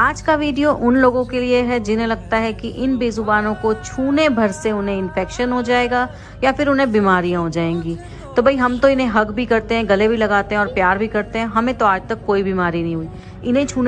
आज का वीडियो उन लोगों के लिए है जिन्हें लगता है कि इन बेजुबानों को छूने भर से उन्हें इन्फेक्शन हो जाएगा या फिर उन्हें बीमारियाँ हो जाएँगी। तो भाई, हम तो इन्हें हक भी करते हैं, गले भी लगाते हैं और प्यार भी करते हैं। हमें तो आज तक कोई बीमारी नहीं हुई। इन्हें छूने